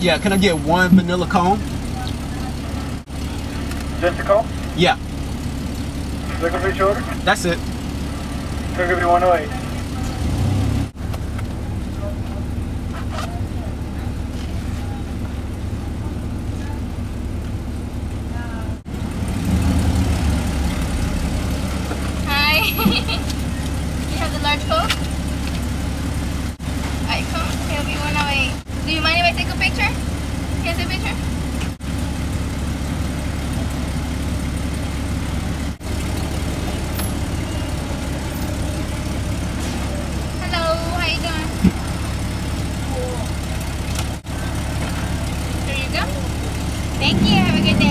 Yeah, can I get one vanilla cone? Just a cone? Yeah, Looking for your order? that's it. Gonna give you 108. Hi. large Alright, come help me wait. Do you mind if I take a picture? Can I take a picture? Hello, how you doing? You go. Thank you, have a good day.